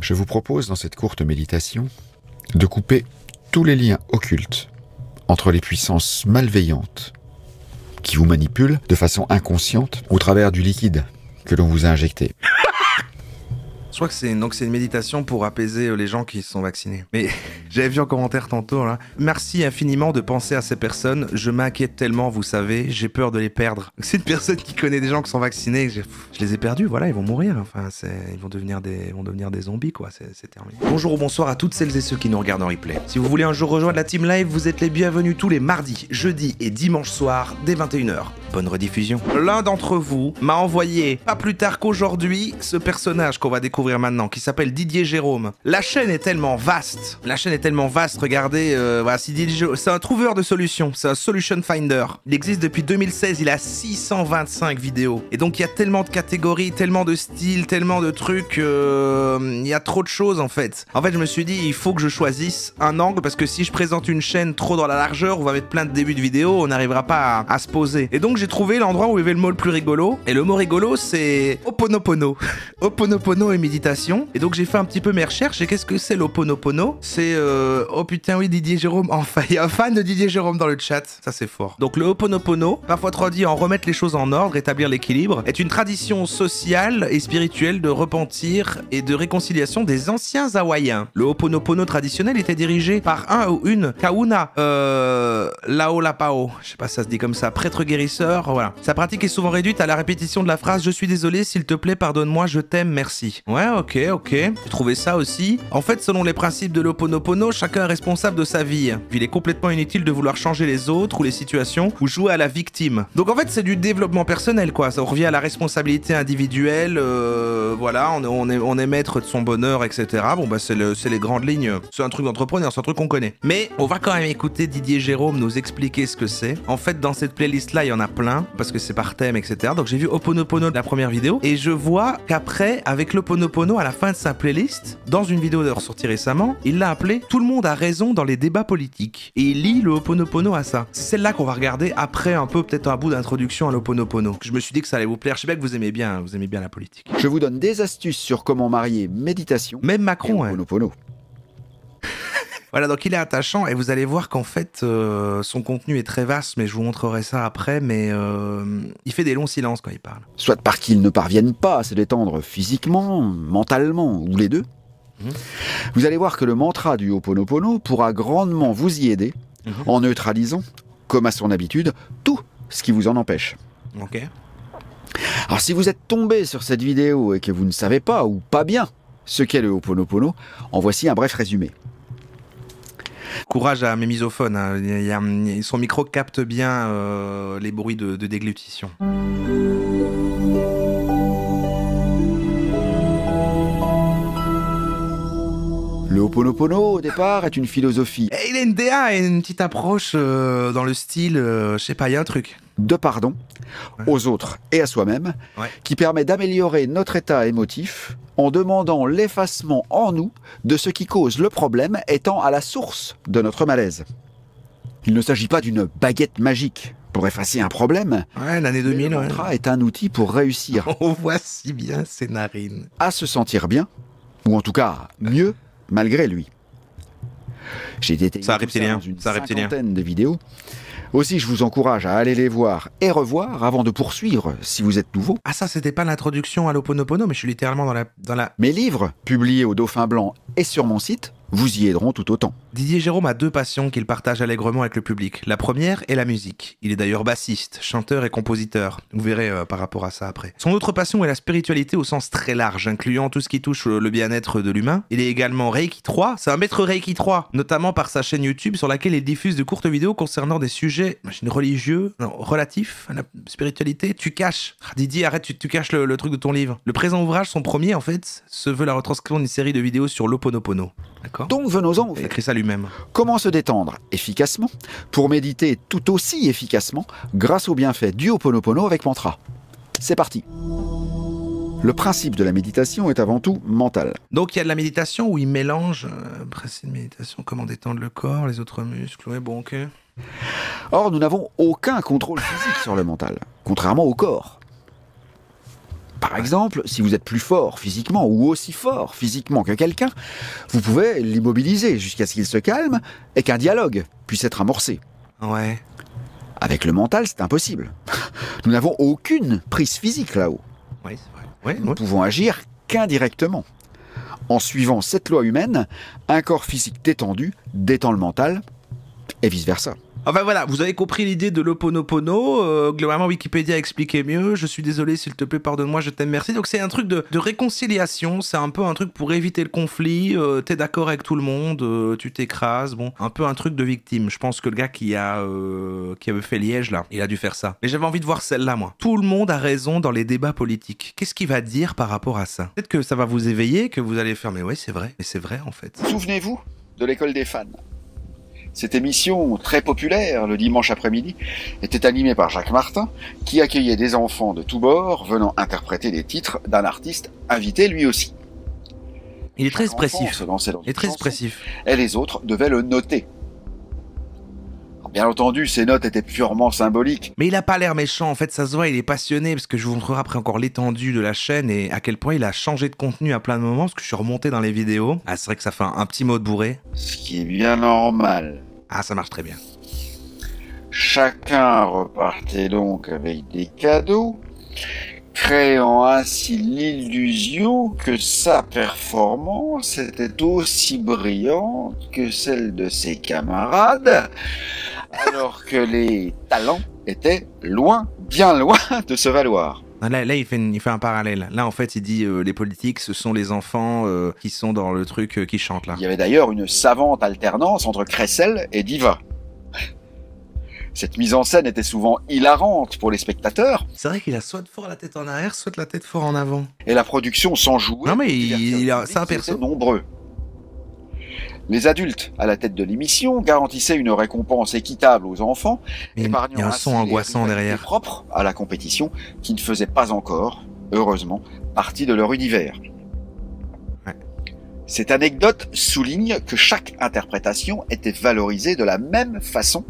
Je vous propose dans cette courte méditation de couper tous les liens occultes entre les puissances malveillantes qui vous manipulent de façon inconsciente au travers du liquide que l'on vous a injecté. Je crois que c'est donc c'est une méditation pour apaiser euh, les gens qui sont vaccinés. Mais j'avais vu en commentaire tantôt là. Merci infiniment de penser à ces personnes. Je m'inquiète tellement, vous savez, j'ai peur de les perdre. C'est une personne qui connaît des gens qui sont vaccinés. Je, les ai perdus. Voilà, ils vont mourir. Enfin, ils vont devenir des, zombies quoi. C'est terminé. Bonjour ou bonsoir à toutes celles et ceux qui nous regardent en replay. Si vous voulez un jour rejoindre la team live, vous êtes les bienvenus tous les mardis, jeudis et dimanches soirs dès 21h. Bonne rediffusion. L'un d'entre vous m'a envoyé, pas plus tard qu'aujourd'hui, ce personnage qu'on va découvrir maintenant, qui s'appelle Didier Jérôme. La chaîne est tellement vaste, la chaîne est tellement vaste, regardez, euh, voilà, c'est un trouveur de solutions, c'est un solution finder. Il existe depuis 2016, il a 625 vidéos. Et donc il y a tellement de catégories, tellement de styles, tellement de trucs, euh, il y a trop de choses en fait. En fait, je me suis dit, il faut que je choisisse un angle, parce que si je présente une chaîne trop dans la largeur, on va mettre plein de débuts de vidéos, on n'arrivera pas à, à se poser. Et donc j'ai trouvé l'endroit où il y avait le mot le plus rigolo. Et le mot rigolo, c'est Oponopono. Oponopono et méditation. Et donc j'ai fait un petit peu mes recherches. Et qu'est-ce que c'est l'Oponopono? C'est euh... oh putain oui Didier Jérôme. Enfin il y a un fan de Didier Jérôme dans le chat. Ça c'est fort. Donc le Oponopono, parfois traduit en remettre les choses en ordre, établir l'équilibre, est une tradition sociale et spirituelle de repentir et de réconciliation des anciens Hawaïens. Le Ho'oponopono traditionnel était dirigé par un ou une Kauna euh, Laolapao, je sais pas si ça se dit comme ça, prêtre guérisseur, Sa pratique est souvent réduite à la répétition de la phrase Je suis désolé, s'il te plaît, pardonne-moi, je t'aime, merci. Ouais, ok, ok. J'ai trouvé ça aussi. En fait, selon les principes de l'Ho'oponopono, chacun est responsable de sa vie. Il est complètement inutile de vouloir changer les autres ou les situations ou jouer à la victime. Donc en fait, c'est du développement personnel, quoi. Ça revient à la responsabilité individuelle, euh, voilà, on est, on, est, maître de son bonheur, etc. Bon, bah, c'est le- les grandes lignes. C'est un truc d'entrepreneur, c'est un truc qu'on connaît. Mais on va quand même écouter Didier Jérôme nous expliquer ce que c'est. En fait, dans cette playlist-là, il y en a plein, parce que c'est par thème, etc. Donc j'ai vu Oponopono de la première vidéo, et je vois qu'après, avec l'Oponopono, à la fin de sa playlist, dans une vidéo de ressortie récemment, il l'a appelé Tout le monde a raison dans les débats politiques. Et il lie le Oponopono à ça. C'est celle-là qu'on va regarder après un peu, peut-être un bout d'introduction à l'Oponopono. Je me suis dit que ça allait vous plaire. Je sais bien que vous aimez bien, vous aimez bien la politique. Je vous donne des astuces sur comment marier méditation Même et Macron, hein. Voilà, donc il est attachant et vous allez voir qu'en fait, euh, son contenu est très vaste, mais je vous montrerai ça après, mais euh, il fait des longs silences quand il parle. Soit parce qu'ils ne parviennent pas à se détendre physiquement, mentalement, ou les deux. Mhm. Vous allez voir que le mantra du Ho'oponopono pourra grandement vous y aider Mhm. en neutralisant, comme à son habitude, tout ce qui vous en empêche. Ok Alors si vous êtes tombé sur cette vidéo et que vous ne savez pas ou pas bien ce qu'est le Ho'oponopono, en voici un bref résumé. Courage à mes misophones, hein. Son micro capte bien euh, les bruits de déglutition. Ho'oponopono, au départ, est une philosophie Et il a une DA et une petite approche euh, dans le style, euh, je sais pas, il y a un truc. de pardon Ouais. aux autres et à soi-même Ouais. qui permet d'améliorer notre état émotif en demandant l'effacement en nous de ce qui cause le problème étant à la source de notre malaise. Il ne s'agit pas d'une baguette magique pour effacer un problème, Ouais, l'année mais 2000, le ouais. mantra est un outil pour réussir On voit si bien ses narines. à se sentir bien, ou en tout cas mieux malgré lui. J'ai tout ça reptilien, dans une reptilien. cinquantaine de vidéos. Aussi, je vous encourage à aller les voir et revoir avant de poursuivre si vous êtes nouveau. Ah ça, c'était pas l'introduction à l'Oponopono, mais je suis littéralement dans la, dans la... Mes livres, publiés au Dauphin Blanc et sur mon site, vous y aideront tout autant. Didier Jérôme a deux passions qu'il partage allègrement avec le public. La première est la musique. Il est d'ailleurs bassiste, chanteur et compositeur. Vous verrez euh, par rapport à ça après. Son autre passion est la spiritualité au sens très large, incluant tout ce qui touche euh, le bien-être de l'humain. Il est également Reiki 3, c'est un maître Reiki 3, notamment par sa chaîne YouTube sur laquelle il diffuse de courtes vidéos concernant des sujets religieux, non, relatifs à la spiritualité. Tu caches. Ah, Didier, arrête, tu, tu caches le, le truc de ton livre. Le présent ouvrage, son premier en fait, se veut la retranscription d'une série de vidéos sur l'Oponopono. D'accord Donc venons-en au Il a fait. écrit ça lui-même. Comment se détendre efficacement pour méditer tout aussi efficacement grâce aux bienfaits du Ho'oponopono avec mantra? C'est parti. Le principe de la méditation est avant tout mental. Donc il y a de la méditation où il mélange, euh, c'est une méditation, comment détendre le corps, les autres muscles, ouais bon ok. Or, nous n'avons aucun contrôle physique sur le mental, contrairement au corps. Par exemple, si vous êtes plus fort physiquement ou aussi fort physiquement que quelqu'un, vous pouvez l'immobiliser jusqu'à ce qu'il se calme et qu'un dialogue puisse être amorcé. Ouais. Avec le mental, c'est impossible. Nous n'avons aucune prise physique là-haut. Oui, c'est vrai. Ouais, Nous ne ouais. pouvons agir qu'indirectement. En suivant cette loi humaine, un corps physique détendu détend le mental et vice-versa. Enfin voilà, vous avez compris l'idée de l'Oponopono. Euh, globalement, Wikipédia expliquait mieux. Je suis désolé, s'il te plaît, pardonne-moi, je t'aime, merci. Donc c'est un truc de, de réconciliation. C'est un peu un truc pour éviter le conflit. Euh, T'es d'accord avec tout le monde, euh, tu t'écrases. Bon, un peu un truc de victime. Je pense que le gars qui a euh, qui avait fait Liège là, il a dû faire ça. Mais j'avais envie de voir celle-là, moi. Tout le monde a raison dans les débats politiques. Qu'est-ce qu'il va dire par rapport à ça? Peut-être que ça va vous éveiller, que vous allez faire. Mais ouais, c'est vrai. Mais c'est vrai en fait. Souvenez-vous de l'école des fans. Cette émission très populaire le dimanche après-midi était animée par Jacques Martin qui accueillait des enfants de tous bords venant interpréter des titres d'un artiste invité lui aussi. Il est très Chaque expressif. se lançait dans Il est très expressif. et les autres devaient le noter. Bien entendu, ces notes étaient purement symboliques. Mais il a pas l'air méchant, en fait, ça se voit, il est passionné, parce que je vous montrerai après encore l'étendue de la chaîne et à quel point il a changé de contenu à plein de moments, parce que je suis remonté dans les vidéos. Ah, c'est vrai que ça fait un, un petit mot de bourré. Ce qui est bien normal. Ah, ça marche très bien. Chacun repartait donc avec des cadeaux, créant ainsi l'illusion que sa performance était aussi brillante que celle de ses camarades, alors que les talents étaient loin, bien loin de se valoir. Ah, Là, là il, fait une- il fait un parallèle. Là, en fait, il dit euh, les politiques, ce sont les enfants euh, qui sont dans le truc euh, qui chantent là. Il y avait d'ailleurs une savante alternance entre Cressel et Diva. Cette mise en scène était souvent hilarante pour les spectateurs, C'est vrai qu'il a soit de fort la tête en arrière, soit la tête fort en avant. et la production s'en jouait. Non, mais il- il a- c'est un perso. nombreux. Les adultes à la tête de l'émission garantissaient une récompense équitable aux enfants, Mais y épargnant a un son angoissant derrière. propres à la compétition qui ne faisait pas encore, heureusement, partie de leur univers. Ouais. Cette anecdote souligne que chaque interprétation était valorisée de la même façon,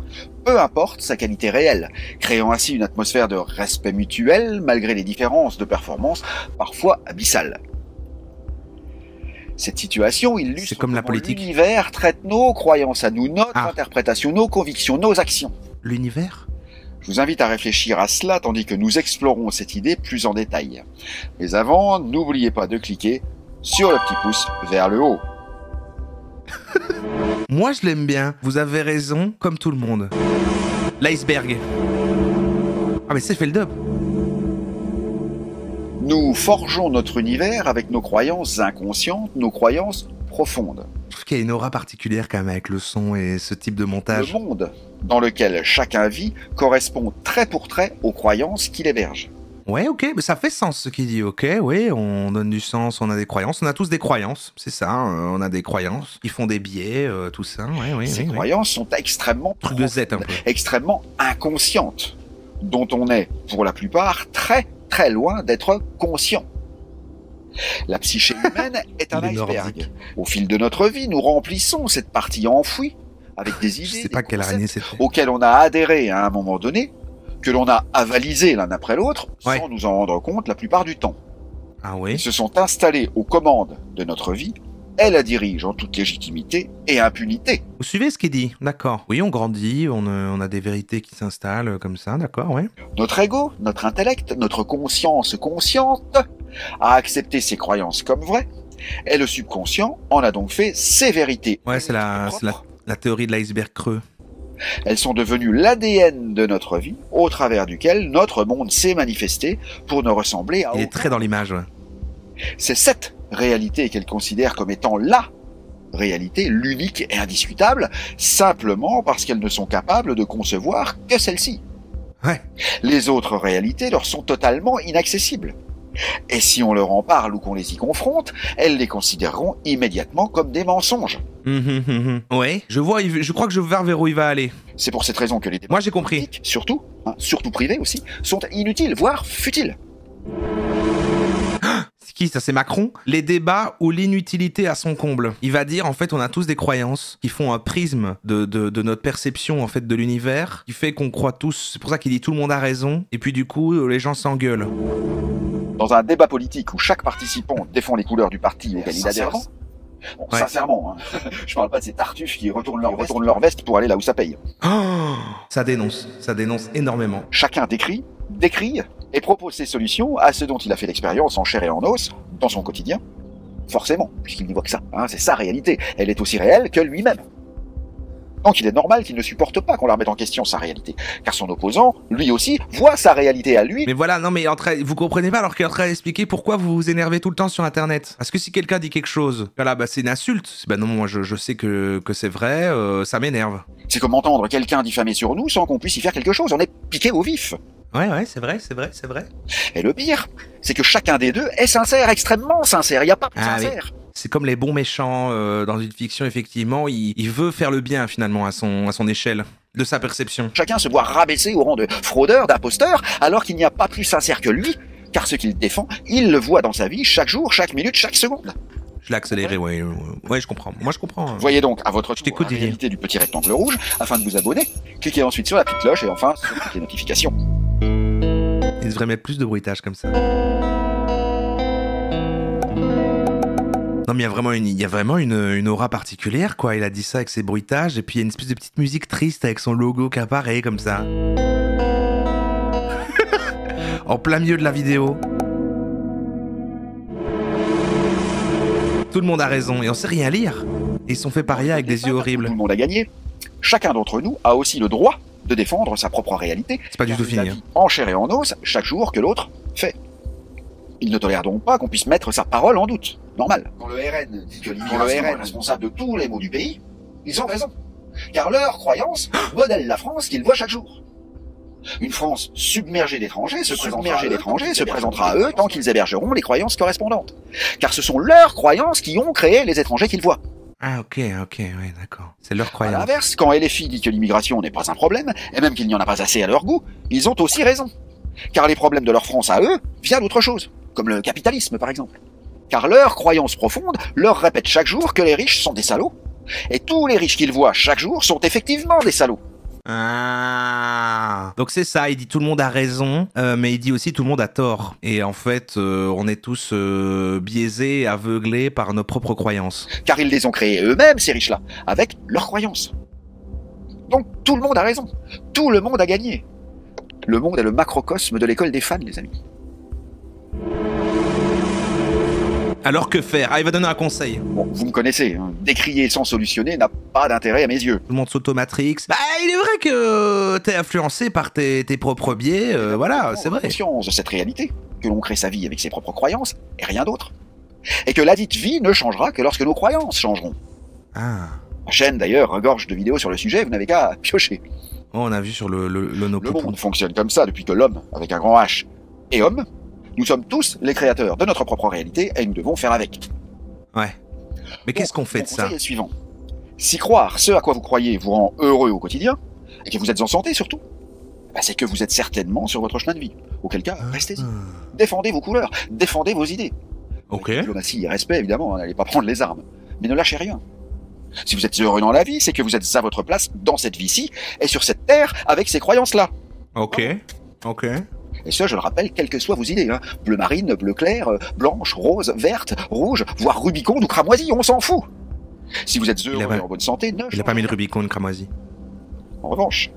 peu importe sa qualité réelle, créant ainsi une atmosphère de respect mutuel malgré les différences de performance parfois abyssales. Cette situation illustre comme la comment politique. l'univers traite nos croyances à nous, notre Ah. interprétation, nos convictions, nos actions. L'univers Je vous invite à réfléchir à cela tandis que nous explorons cette idée plus en détail. Mais avant, n'oubliez pas de cliquer sur le petit pouce vers le haut. Moi, je l'aime bien. Vous avez raison, comme tout le monde. L'iceberg. Ah, mais c'est fait le dub. Nous forgeons notre univers avec nos croyances inconscientes, nos croyances profondes. Je trouve qu'il y a une aura particulière quand même avec le son et ce type de montage. Le monde dans lequel chacun vit correspond trait pour trait aux croyances qu'il héberge. Ouais, ok, mais ça fait sens ce qu'il dit. Ok, oui, on donne du sens, on a des croyances. On a tous des croyances, c'est ça, euh, on a des croyances. Ils font des billets, euh, tout ça. Ouais, oui, Ces oui, oui. croyances sont extrêmement Truc de Z un profondes, peu. extrêmement inconscientes, dont on est, pour la plupart, très très loin d'être conscient. La psyché humaine est un iceberg. Au fil de notre vie, nous remplissons cette partie enfouie avec des idées, des pas concepts auxquels on a adhéré à un moment donné, que l'on a avalisé l'un après l'autre, Ouais. sans nous en rendre compte la plupart du temps. Ah Ils oui se sont installés aux commandes de notre vie, elles la dirigent en toute légitimité et impunité. Vous suivez ce qu'il dit D'accord. Oui, on grandit, on, euh, on a des vérités qui s'installent euh, comme ça, d'accord, ouais. Notre ego, notre intellect, notre conscience consciente a accepté ces croyances comme vraies, et le subconscient en a donc fait ses vérités. Ouais, c'est la, la, théorie de l'iceberg creux. Elles sont devenues l'ADN de notre vie, au travers duquel notre monde s'est manifesté pour ne ressembler à Il est très dans l'image, ouais. C'est cette réalité qu'elle considère comme étant la réalité, l'unique et indiscutable, simplement parce qu'elles ne sont capables de concevoir que celle-ci. Ouais. Les autres réalités leur sont totalement inaccessibles. Et si on leur en parle ou qu'on les y confronte, elles les considéreront immédiatement comme des mensonges. Hum, hum, hum, hum. Ouais, je vois, je crois que je vois vers où il va aller. C'est pour cette raison que les débats Moi, j'ai compris. politiques, surtout, hein, surtout privés aussi, sont inutiles, voire futiles. Qui ça C'est Macron Les débats où l'inutilité a son comble. Il va dire en fait on a tous des croyances qui font un prisme de, de, de notre perception en fait de l'univers qui fait qu'on croit tous. C'est pour ça qu'il dit tout le monde a raison et puis du coup les gens s'engueulent. Dans un débat politique où chaque participant défend les couleurs du parti auquel il adhère, bon, Ouais. sincèrement, hein, je parle pas de ces tartuffes qui retournent leur, retournent leur veste pour aller là où ça paye. Oh, ça dénonce, ça dénonce énormément. Chacun décrit, décrit et propose ses solutions à ce dont il a fait l'expérience en chair et en os dans son quotidien. Forcément, puisqu'il n'y voit que ça. hein, c'est sa réalité. Elle est aussi réelle que lui-même. Donc il est normal qu'il ne supporte pas qu'on la remette en question sa réalité. Car son opposant, lui aussi, voit sa réalité à lui. Mais voilà, non mais en train, vous comprenez pas alors qu'il est en train d'expliquer pourquoi vous vous énervez tout le temps sur internet. Parce que si quelqu'un dit quelque chose, voilà, bah c'est une insulte. Bah non, moi je, je sais que, que c'est vrai, euh, ça m'énerve. C'est comme entendre quelqu'un diffamer sur nous sans qu'on puisse y faire quelque chose. On est piqué au vif. Ouais, ouais, c'est vrai, c'est vrai, c'est vrai. Et le pire, c'est que chacun des deux est sincère, extrêmement sincère. Il n'y a pas plus Ah oui. C'est comme les bons méchants euh, dans une fiction, effectivement, il, il veut faire le bien finalement à son, à son échelle, de sa perception. Chacun se voit rabaissé au rang de fraudeur, d'imposteur, alors qu'il n'y a pas plus sincère que lui, car ce qu'il défend, il le voit dans sa vie chaque jour, chaque minute, chaque seconde. Je l'ai accéléré, ouais, ouais, je comprends. Moi je comprends. hein. Voyez donc à votre tour la réalité du petit rectangle rouge afin de vous abonner. Cliquez ensuite sur la petite cloche et enfin sur toutes les notifications. Il devrait mettre plus de bruitage comme ça. Non mais il y a vraiment une, il y a vraiment une, une aura particulière quoi. Il a dit ça avec ses bruitages et puis il y a une espèce de petite musique triste avec son logo qui apparaît comme ça. en plein milieu de la vidéo. Tout le monde a raison et on sait rien lire. Ils sont fait paria avec des yeux horribles. Tout le monde a gagné. Chacun d'entre nous a aussi le droit de défendre sa propre réalité. C'est pas du tout fini. hein. En chair et en os, chaque jour que l'autre fait. Il ne tolère donc pas qu'on puisse mettre sa parole en doute. Normal. Quand le RN dit que l'immigration est responsable de tous les maux du pays, ils ont raison. Car leur croyance modèle la France qu'ils voient chaque jour. Une France submergée d'étrangers se, submergée d'étrangers se présentera à eux tant qu'ils hébergeront les croyances correspondantes. Car ce sont leurs croyances qui ont créé les étrangers qu'ils voient. Ah ok, ok, ouais, d'accord. C'est leur À croyance. l'inverse, quand LFI dit que l'immigration n'est pas un problème, et même qu'il n'y en a pas assez à leur goût, ils ont aussi raison. Car les problèmes de leur France à eux viennent d'autre chose, comme le capitalisme par exemple. Car leur croyance profonde leur répète chaque jour que les riches sont des salauds, et tous les riches qu'ils voient chaque jour sont effectivement des salauds. Ah. Donc c'est ça, il dit tout le monde a raison, euh, mais il dit aussi tout le monde a tort. Et en fait, euh, on est tous euh, biaisés, aveuglés par nos propres croyances. Car ils les ont créés eux-mêmes, ces riches-là, avec leurs croyances. Donc tout le monde a raison, tout le monde a gagné. Le monde est le macrocosme de l'école des fans, les amis. Alors que faire? Ah, il va donner un conseil. Tout Bon, vous me connaissez, hein. décrier sans solutionner n'a pas d'intérêt à mes yeux. le monde s'automatrix. Bah, il est vrai que t'es influencé par tes, tes propres biais, euh, voilà, c'est vrai. conscience de cette réalité, que l'on crée sa vie avec ses propres croyances et rien d'autre. Et que la dite vie ne changera que lorsque nos croyances changeront. Ah. Ma chaîne d'ailleurs regorge de vidéos sur le sujet, vous n'avez qu'à piocher. Oh, on a vu sur le, le, le Le monde fonctionne comme ça depuis que l'homme, avec un grand H, est homme. Nous sommes tous les créateurs de notre propre réalité et nous devons faire avec. Ouais. Mais qu'est-ce qu'on fait de ça conseil est le suivant. Si croire ce à quoi vous croyez vous rend heureux au quotidien, et que vous êtes en santé surtout, bah, c'est que vous êtes certainement sur votre chemin de vie. Auquel cas, restez-y. Défendez vos couleurs, défendez vos idées. Ok. Diplomatie et respect, évidemment, hein, n'allez pas prendre les armes. Mais ne lâchez rien. Si vous êtes heureux dans la vie, c'est que vous êtes à votre place dans cette vie-ci et sur cette terre avec ces croyances-là. Ok. Ok. Et ce, je le rappelle, quelles que soient vos idées. Hein. Bleu marine, bleu clair, euh, blanche, rose, verte, rouge, voire rubiconde ou cramoisie, on s'en fout. Si vous êtes heureux et en bonne santé, ne Il a changez pas mis le. Rubicon cramoisi. En revanche,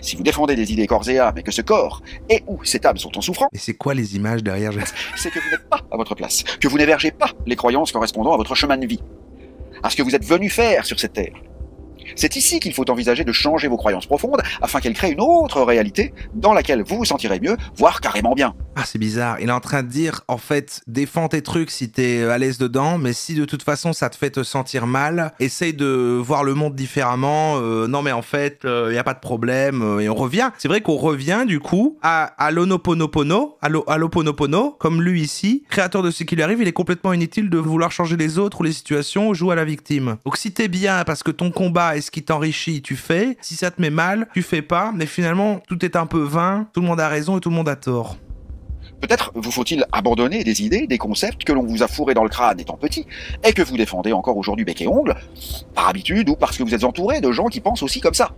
si vous défendez des idées corps et âme et que ce corps et ou cette âme sont en souffrance, Et c'est quoi les images derrière c'est que vous n'êtes pas à votre place, que vous n'hébergez pas les croyances correspondant à votre chemin de vie, à ce que vous êtes venu faire sur cette terre. C'est ici qu'il faut envisager de changer vos croyances profondes afin qu'elles créent une autre réalité dans laquelle vous vous sentirez mieux, voire carrément bien. Ah, c'est bizarre. Il est en train de dire, en fait, défends tes trucs si t'es euh, à l'aise dedans, mais si de toute façon ça te fait te sentir mal, essaye de voir le monde différemment. euh, non, mais en fait, il y a pas de problème. euh, et on revient. C'est vrai qu'on revient, du coup, à, à l'onoponopono, à l'o- à l'oponopono, comme lui ici, créateur de ce qui lui arrive, il est complètement inutile de vouloir changer les autres ou les situations, joue à la victime. Donc si t'es bien parce que ton combat est ce qui t'enrichit, tu fais. Si ça te met mal, tu fais pas. Mais finalement, tout est un peu vain, tout le monde a raison et tout le monde a tort. Peut-être vous faut-il abandonner des idées, des concepts que l'on vous a fourrés dans le crâne étant petit et que vous défendez encore aujourd'hui bec et ongle, par habitude ou parce que vous êtes entouré de gens qui pensent aussi comme ça,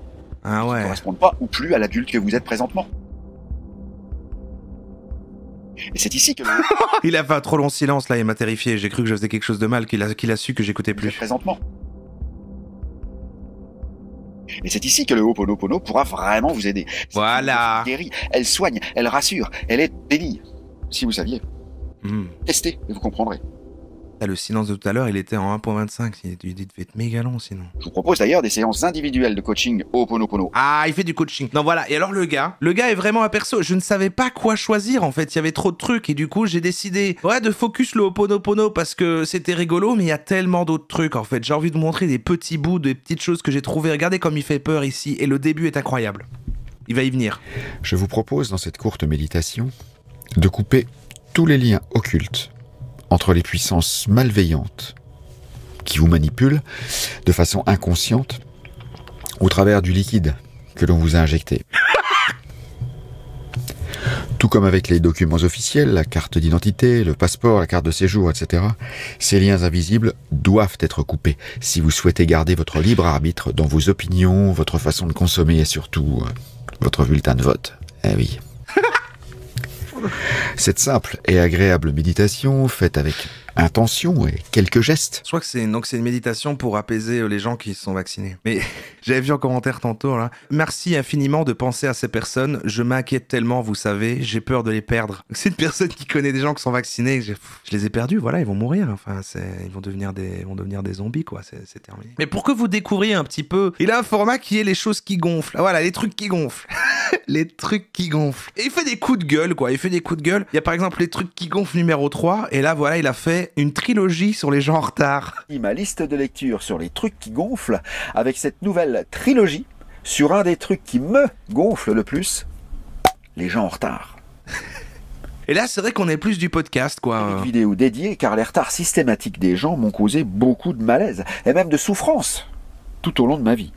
Ah qui ne ouais. correspondent pas ou plus à l'adulte que vous êtes présentement. Et c'est ici que Il a fait un trop long silence là, il m'a terrifié. J'ai cru que je faisais quelque chose de mal, qu'il a, qu'il a su que j'écoutais plus. présentement. Et c'est ici que le Ho'oponopono pourra vraiment vous aider. Voilà. Elle guérit, elle soigne, elle rassure, elle est bénie. Si vous saviez, Hmm. testez et vous comprendrez. Ah, Le silence de tout à l'heure, il était en 1.25. Il, devait être méga long sinon. Je vous propose d'ailleurs des séances individuelles de coaching Ho'oponopono. Ah, il fait du coaching. Non, voilà. Et alors, le gars, le gars est vraiment un perso. Je ne savais pas quoi choisir, en fait. Il y avait trop de trucs. Et du coup, j'ai décidé, ouais, de focus le Ho'oponopono parce que c'était rigolo, mais il y a tellement d'autres trucs, en fait. J'ai envie de vous montrer des petits bouts, des petites choses que j'ai trouvées. Regardez comme il fait peur ici. Et le début est incroyable. Il va y venir. Je vous propose dans cette courte méditation de couper tous les liens occultes entre les puissances malveillantes qui vous manipulent de façon inconsciente au travers du liquide que l'on vous a injecté. Tout comme avec les documents officiels, la carte d'identité, le passeport, la carte de séjour, etc., ces liens invisibles doivent être coupés si vous souhaitez garder votre libre arbitre dans vos opinions, votre façon de consommer et surtout euh, votre bulletin de vote. Eh oui. Cette simple et agréable méditation, faite avec intention et quelques gestes, Je crois que c'est donc c'est une méditation pour apaiser euh, les gens qui sont vaccinés. Mais j'avais vu en commentaire tantôt là. Merci infiniment de penser à ces personnes. Je m'inquiète tellement, vous savez, j'ai peur de les perdre. C'est une personne qui connaît des gens qui sont vaccinés. Je, les ai perdus. Voilà, ils vont mourir. Enfin, ils vont devenir des vont devenir des zombies quoi. C'est terminé. Mais pour que vous découvriez un petit peu, il a un format qui est les choses qui gonflent. Voilà, les trucs qui gonflent. les trucs qui gonflent. Et il fait des coups de gueule, quoi. Il fait des coups de gueule. Il y a par exemple les trucs qui gonflent numéro 3. Et là, voilà, il a fait une trilogie sur les gens en retard. Ma liste de lecture sur les trucs qui gonflent avec cette nouvelle trilogie sur un des trucs qui me gonfle le plus, les gens en retard. Et là, c'est vrai qu'on est plus du podcast, quoi. Une vidéo dédiée car les retards systématiques des gens m'ont causé beaucoup de malaise et même de souffrance tout au long de ma vie.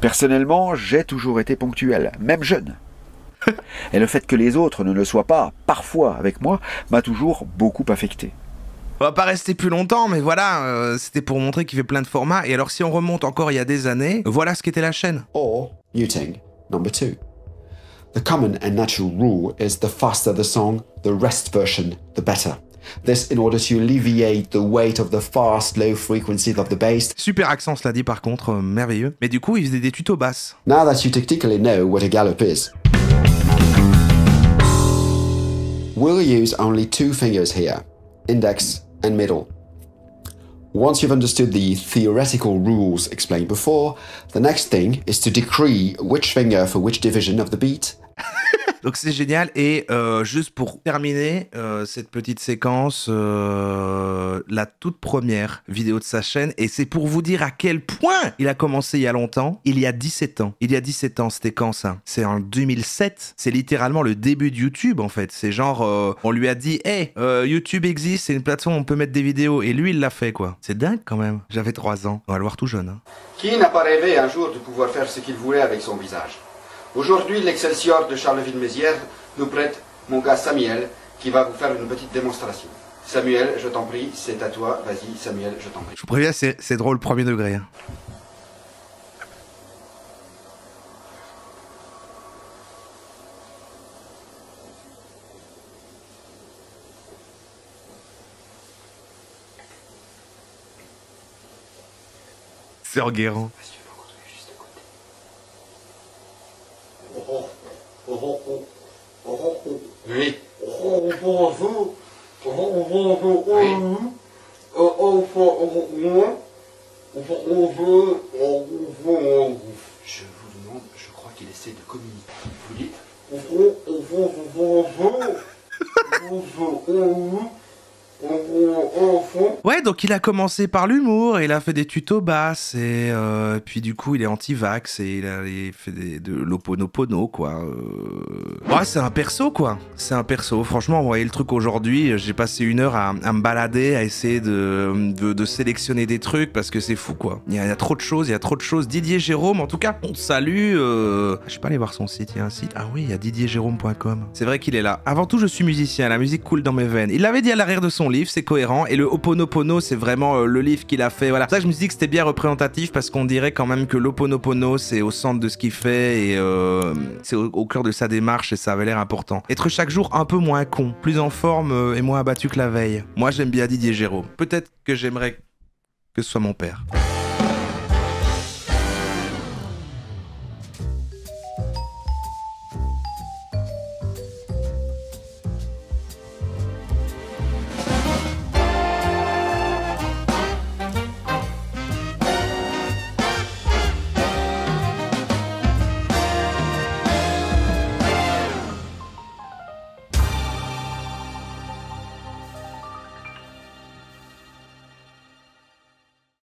Personnellement, j'ai toujours été ponctuel, même jeune. Et le fait que les autres ne le soient pas, parfois avec moi, m'a toujours beaucoup affecté. On va pas rester plus longtemps, mais voilà, euh, c'était pour montrer qu'il fait plein de formats. Et alors, si on remonte encore il y a des années, voilà ce qu'était la chaîne. Or, muting. Number two. The common and natural rule is the faster the song, the rest version, the better. This in order to alleviate the weight of the fast, low frequency of the bass. Super accent, cela dit, par contre, euh, merveilleux. Mais du coup, il faisait des tutos basses. Now that you technically know what a gallop is, we'll use only two fingers here, index and middle. Once you've understood the theoretical rules explained before, the next thing is to decree which finger for which division of the beat Donc c'est génial. Et euh, juste pour terminer euh, cette petite séquence, euh, la toute première vidéo de sa chaîne, et c'est pour vous dire à quel point il a commencé il y a longtemps, il y a 17 ans. Il y a 17 ans, c'était quand ça? C'est en 2007. C'est littéralement le début de YouTube en fait. C'est genre, euh, on lui a dit, hey, YouTube existe, c'est une plateforme où on peut mettre des vidéos, et lui il l'a fait quoi. C'est dingue quand même. J'avais 3 ans. On va le voir tout jeune. Hein. Qui n'a pas rêvé un jour de pouvoir faire ce qu'il voulait avec son visage? Aujourd'hui, l'Excelsior de Charleville-Mézières nous prête mon gars Samuel qui va vous faire une petite démonstration. Samuel, je t'en prie, c'est à toi. Vas-y, Samuel, je t'en prie. Je vous préviens, c'est drôle, premier degré. hein. Guérand. Oui. Je vous demande, je crois qu'il essaie de communiquer. Vous dites Il a commencé par l'humour, et il a fait des tutos basses, et euh, puis du coup il est anti-vax, et il a fait des- de l'oponopono, quoi. euh. Ouais, c'est un perso, quoi. C'est un perso. Franchement, vous voyez le truc aujourd'hui, j'ai passé une heure à, me balader, à essayer de, sélectionner des trucs, parce que c'est fou, quoi. Il y, a, trop de choses, il y a trop de choses. Didier Jérôme, en tout cas, on salue. euh, Je sais pas aller voir son site, il y a un site. Ah oui, il y a didierjérôme.com. C'est vrai qu'il est là. Avant tout, je suis musicien, la musique coule dans mes veines. Il l'avait dit à l'arrière de son livre, c'est cohérent. Et le Oponopono, c'est vraiment euh, le livre qu'il a fait. Voilà. C'est ça que je me suis dit que c'était bien représentatif parce qu'on dirait quand même que l'Oponopono, c'est au centre de ce qu'il fait et euh, c'est au, au cœur de sa démarche et ça avait l'air important. Être chaque jour un peu moins con, plus en forme euh, et moins abattu que la veille. Moi, j'aime bien Didier Géraud. Peut-être que j'aimerais que ce soit mon père.